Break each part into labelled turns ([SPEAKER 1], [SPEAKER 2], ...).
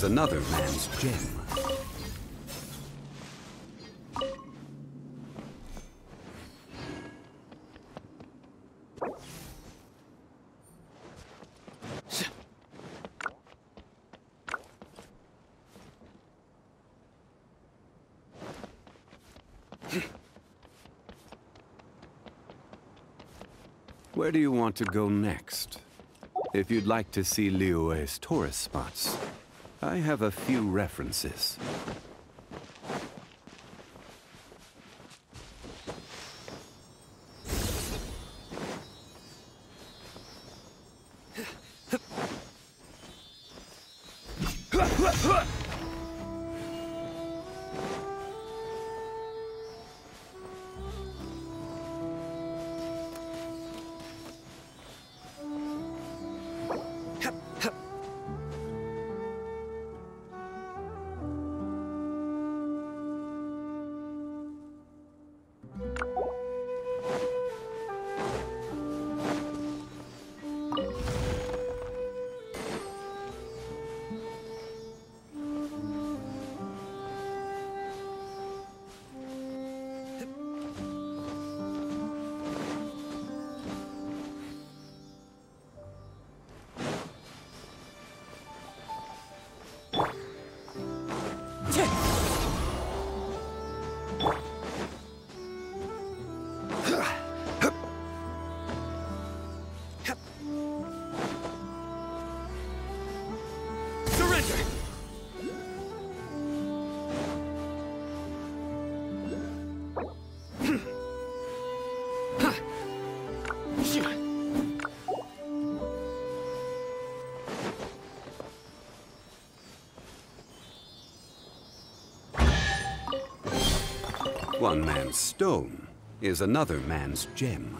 [SPEAKER 1] is another man's gem. Where do you want to go next? If you'd like to see Liyue's tourist spots, I have a few references.
[SPEAKER 2] Surrender!
[SPEAKER 1] One man's stone is another man's gem.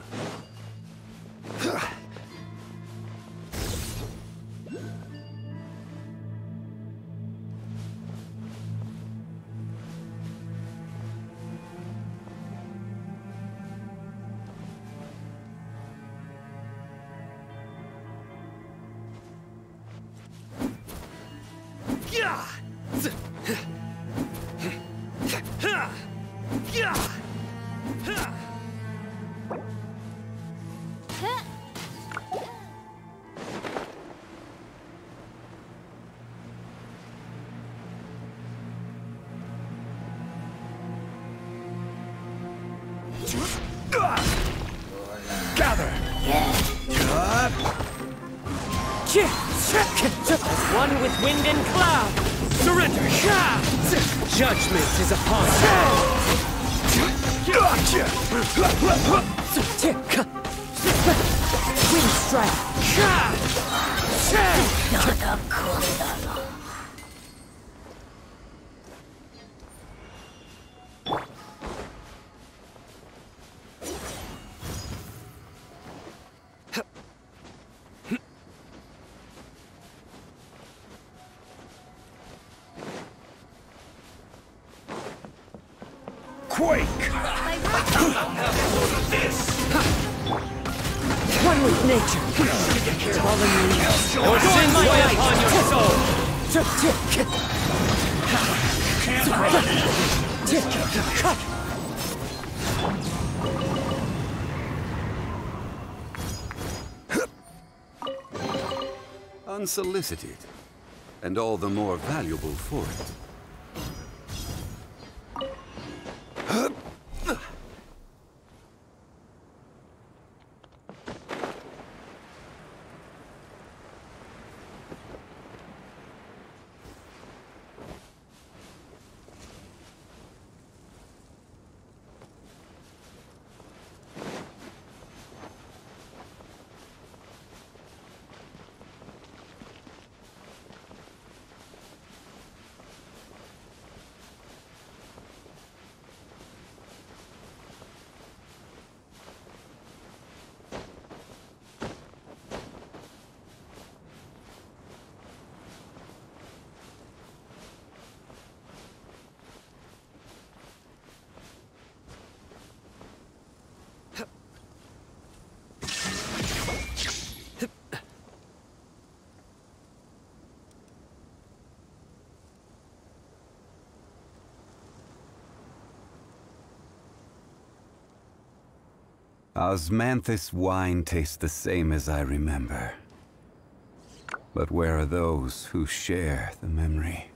[SPEAKER 3] As one with wind and cloud,
[SPEAKER 2] Surrender!
[SPEAKER 3] judgment is upon us. Wind strike.
[SPEAKER 2] Quake!
[SPEAKER 3] One with nature. Fallen leaves. Your sins weigh upon your soul.
[SPEAKER 1] Unsolicited, and all the more valuable for it. Osmanthus wine tastes the same as I remember. But where are those who share the memory?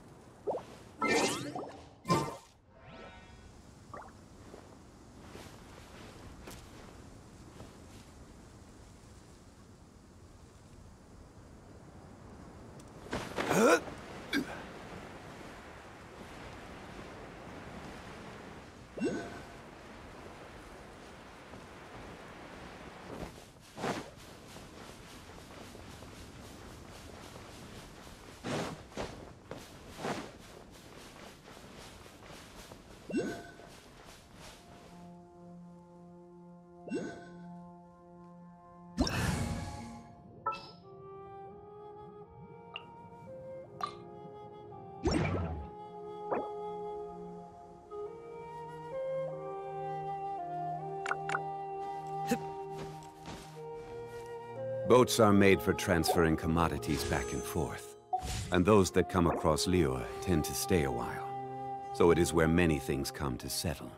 [SPEAKER 1] Boats are made for transferring commodities back and forth. And those that come across Liyue tend to stay a while. So it is where many things come to settle.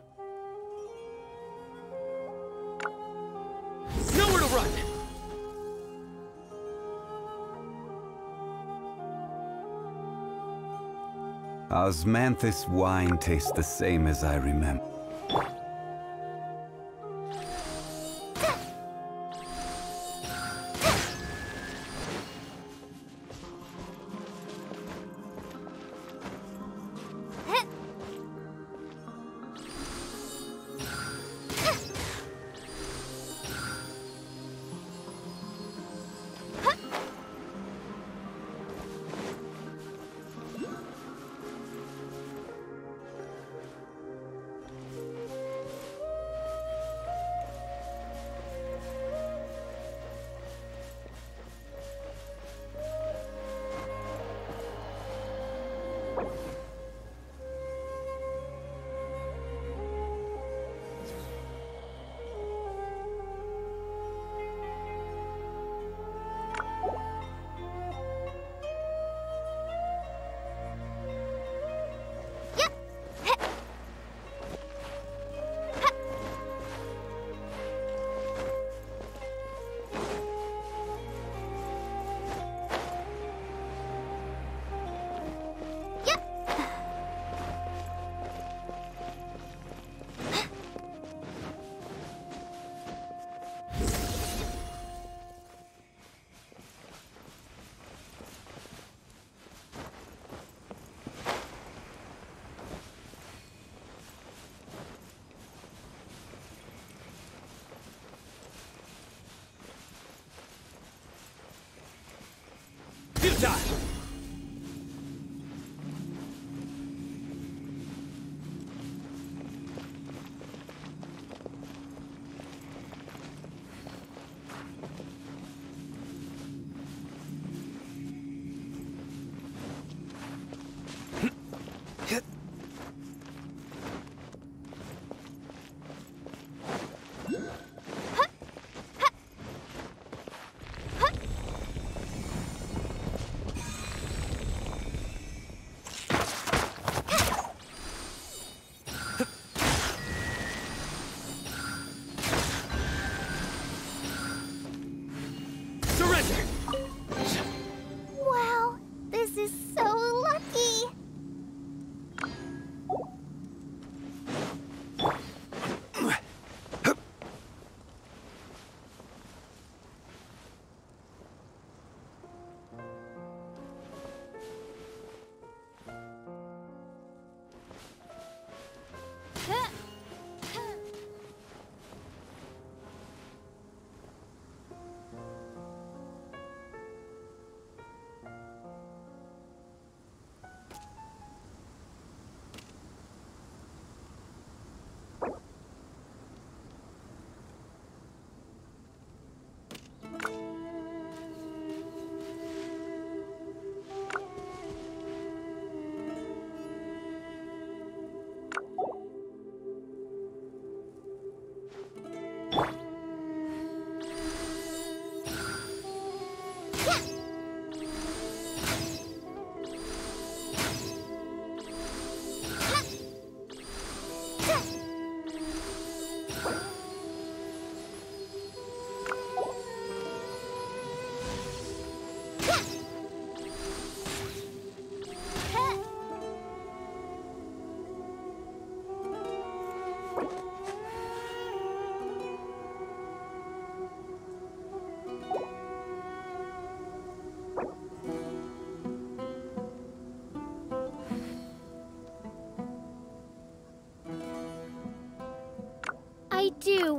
[SPEAKER 3] Nowhere to run!
[SPEAKER 1] Osmanthus wine tastes the same as I remember.
[SPEAKER 3] Futile!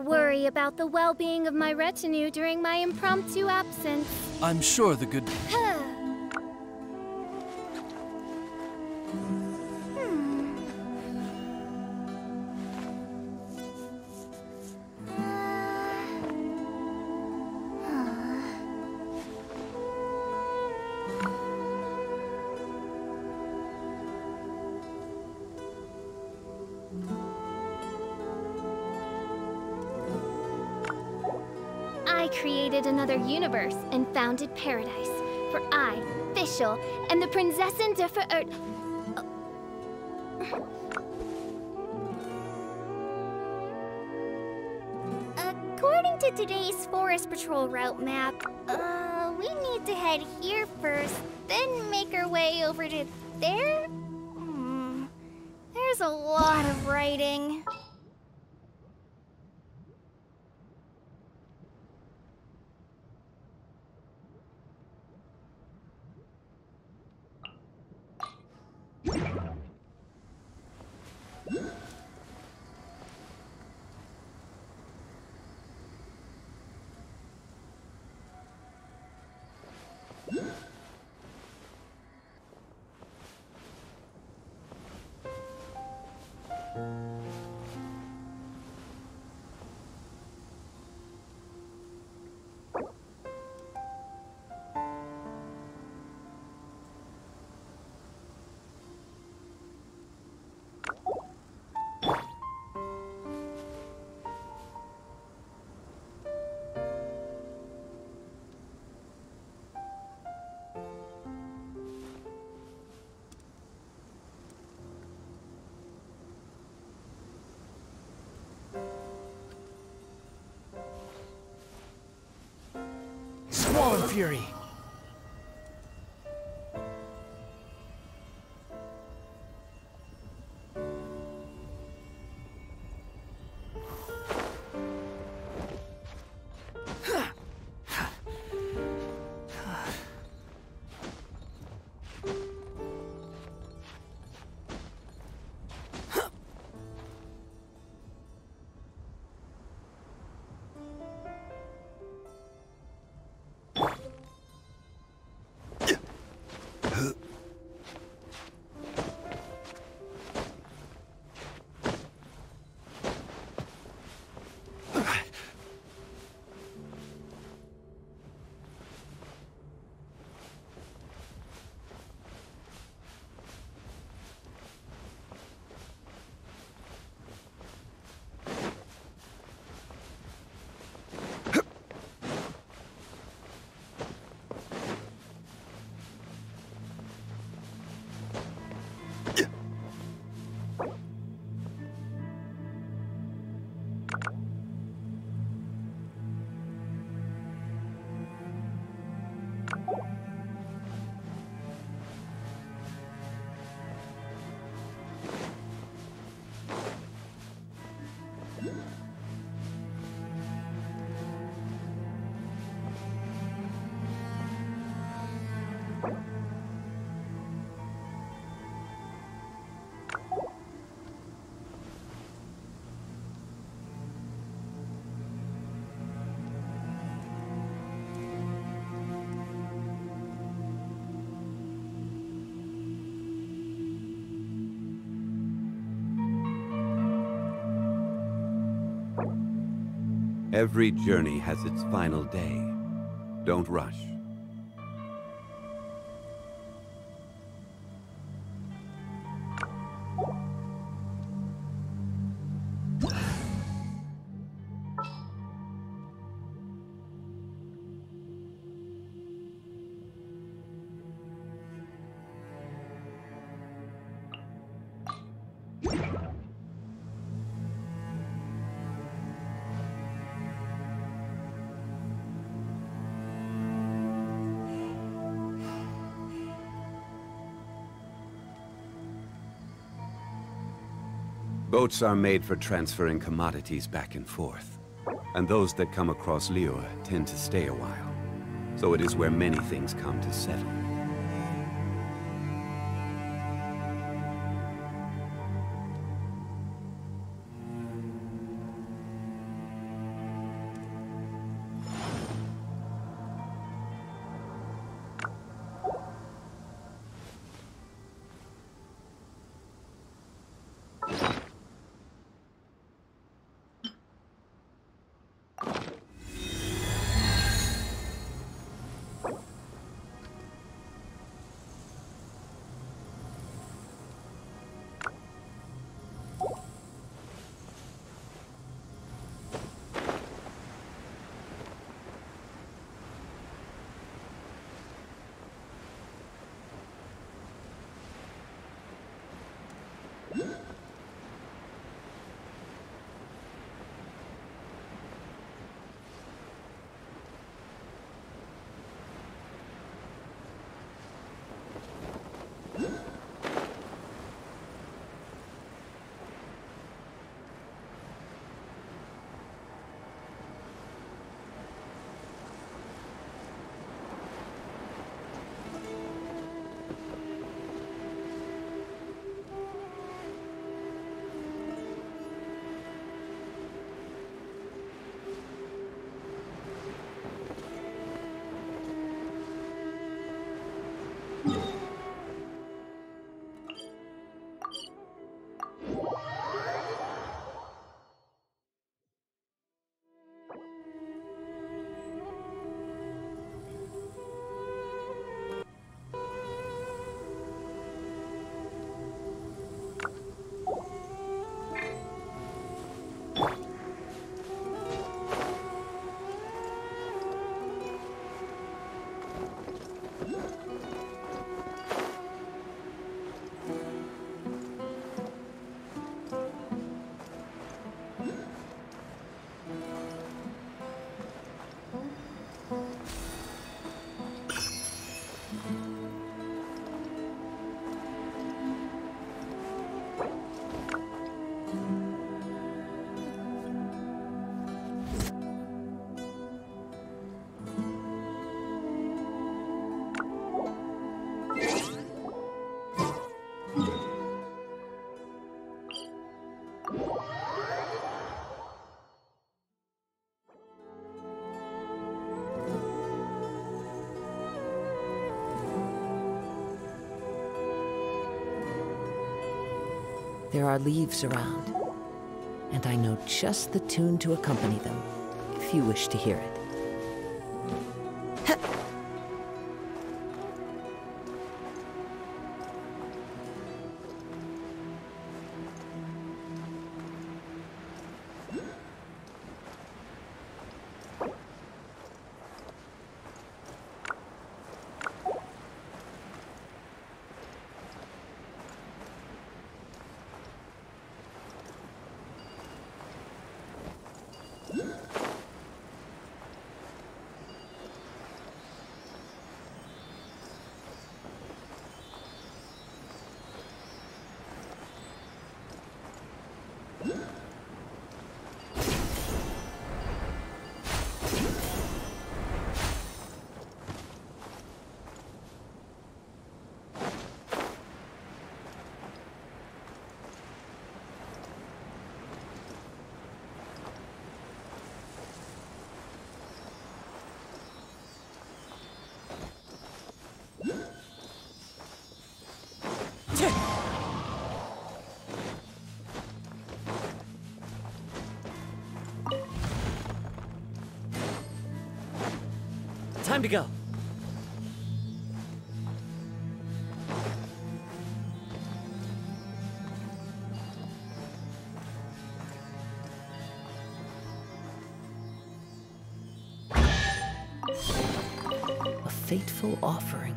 [SPEAKER 4] Worry about the well-being of my retinue during my impromptu absence.
[SPEAKER 3] I'm sure the good...
[SPEAKER 4] universe and founded paradise. For I, Fischl, am the Prinzessin der Ver... According to today's Forest Patrol route map, uh, we need to head here first, then make our way over to there? Hmm. There's a lot of writing.
[SPEAKER 2] 응? Fury.
[SPEAKER 1] Every journey has its final day. Don't rush. Boats are made for transferring commodities back and forth. And those that come across Liyue tend to stay a while. So it is where many things come to settle. 응?
[SPEAKER 5] There are leaves around, and I know just the tune to accompany them, if you wish to hear it. Time to go. A fateful offering.